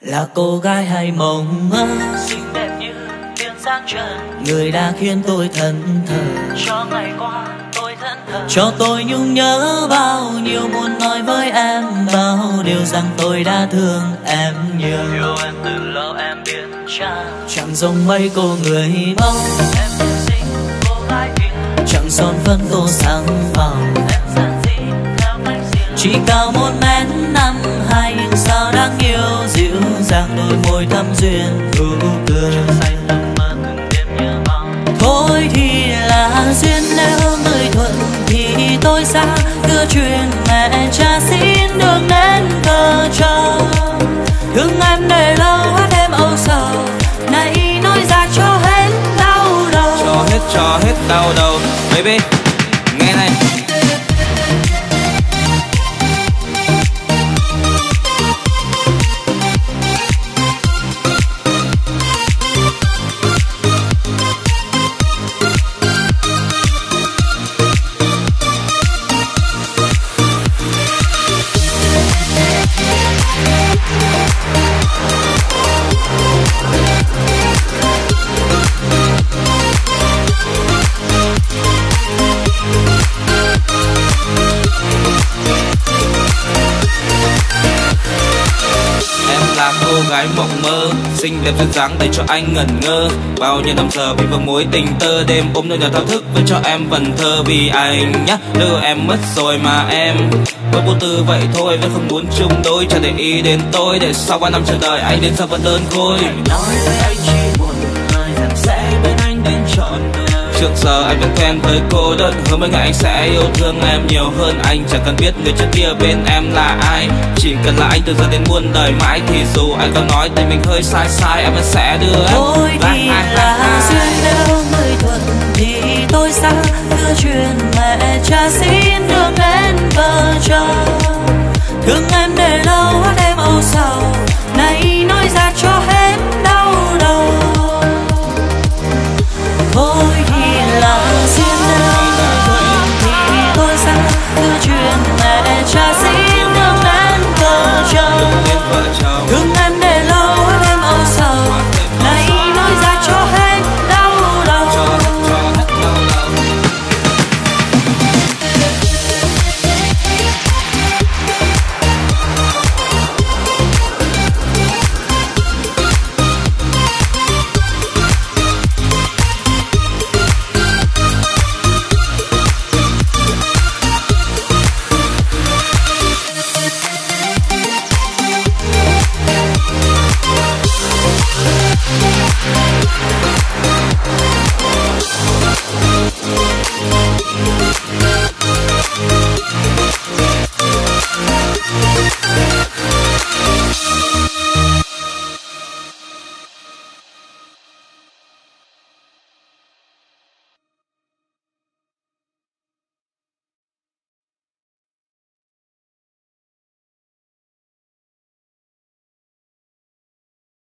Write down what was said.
là cô gái hay mộng mơ? Xinh đẹp như tiên giang trần người đã khiến tôi thân thờ. Cho ngày qua tôi thân thờ. Cho tôi nhung nhớ bao nhiêu muốn nói với em bao điều rằng tôi đã thương em nhiều yêu em từ lâu em biết cha chẳng giống mấy cô người mong. Em xinh cô gái hiền chẳng son phấn tô sáng màu em giản dị theo cách riêng. Chỉ cao một mét năm hai dàng đôi môi duyên ưu tư. Thôi thì là duyên, nếu người thuận thì tôi xa đưa chuyện mẹ cha xin được đến cờ cho. Thương em để lâu hát em âu sầu. Này nói ra cho hết đau đầu. Cho hết cho hết đau đầu. Baby. Cô gái mộng mơ, Xinh đẹp duyên dáng để cho anh ngẩn ngơ. Bao nhiêu năm giờ bị vào mối tình tơ Đêm, ôm nhau nhà thao thức với cho em vần thơ Vì anh nhá. Đưa em mất rồi mà em Với vô tư vậy thôi, vẫn không muốn chung đôi, Chẳng để ý đến tôi. Để sau ba năm chờ đợi, Anh đến sao vẫn đơn côi. Nói với anh chỉ một lời rằng sẽ bên anh đến trọn đời Trước giờ anh vẫn quen với cô đơn Hứa mấy ngày anh sẽ yêu thương em nhiều hơn Anh. Chẳng cần biết người trước kia bên em là ai Chỉ cần là anh từ giờ đến muôn đời mãi. Thì dù anh có nói tình mình hơi sai sai Em vẫn sẽ đưa em Thôi thì là duyên nếu mười thuận Thì tôi xa đưa chuyện mẹ cha xin đường đến vợ chồng Thương em để lâu em âu sầu Nay nói ra cho hết đau and trust